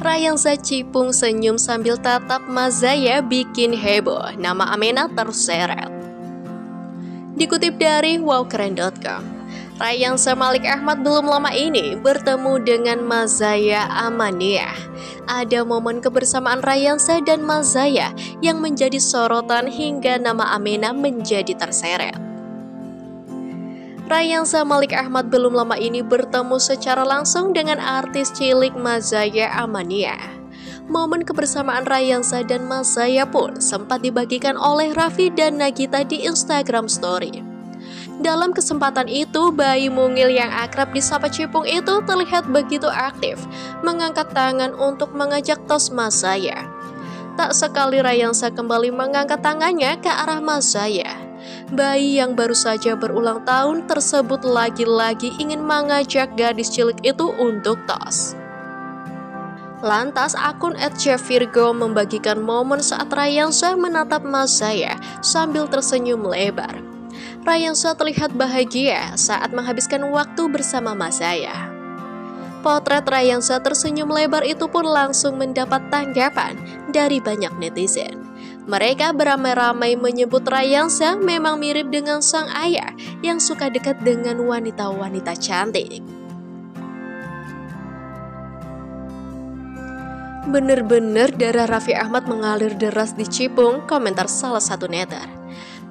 Rayansa Cipung senyum sambil tatap Mazaya bikin heboh, nama Amena terseret. Dikutip dari wowkeren.com, Rayansa Malik Ahmad belum lama ini bertemu dengan Mazaya Amania. Ada momen kebersamaan Rayansa dan Mazaya yang menjadi sorotan hingga nama Amena menjadi terseret. Rayansa Malik Ahmad belum lama ini bertemu secara langsung dengan artis cilik Mazaya Amania. Momen kebersamaan Rayansa dan Mazaya pun sempat dibagikan oleh Raffi dan Nagita di Instagram Story. Dalam kesempatan itu, bayi mungil yang akrab disapa Cipung itu terlihat begitu aktif, mengangkat tangan untuk mengajak tos Mazaya. Tak sekali Rayansa kembali mengangkat tangannya ke arah Mazaya bayi yang baru saja berulang tahun tersebut lagi-lagi ingin mengajak gadis cilik itu untuk tos. Lantas akun @virgo membagikan momen saat Rayansa menatap Mas saya sambil tersenyum lebar. Rayansa terlihat bahagia saat menghabiskan waktu bersama Mas saya. Potret Rayansa tersenyum lebar itu pun langsung mendapat tanggapan dari banyak netizen. Mereka beramai-ramai menyebut Rayansa memang mirip dengan sang ayah yang suka dekat dengan wanita-wanita cantik. Bener-bener darah Raffi Ahmad mengalir deras di Cipung, komentar salah satu netter.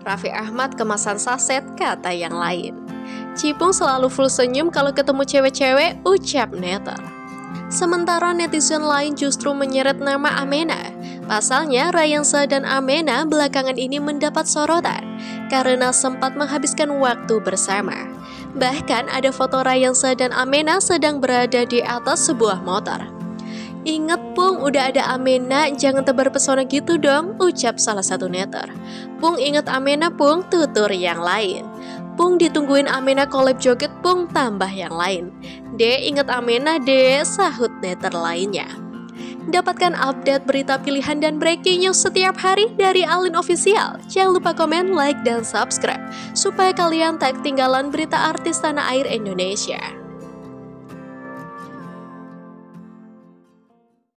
Raffi Ahmad kemasan saset, kata yang lain. Cipung selalu full senyum kalau ketemu cewek-cewek, ucap netter. Sementara netizen lain justru menyeret nama Amena. Pasalnya, Rayansa dan Amena belakangan ini mendapat sorotan karena sempat menghabiskan waktu bersama. Bahkan ada foto Rayansa dan Amena sedang berada di atas sebuah motor. Ingat Pung, udah ada Amena, jangan tebar pesona gitu dong, ucap salah satu netter. Pung ingat Amena Pung, tutur yang lain. Pung ditungguin Amena collab joget Pung tambah yang lain. De inget Amena de sahut netter lainnya. Dapatkan update berita pilihan dan breaking news setiap hari dari Alin Official. Jangan lupa komen, like, dan subscribe supaya kalian tak ketinggalan berita artis tanah air Indonesia.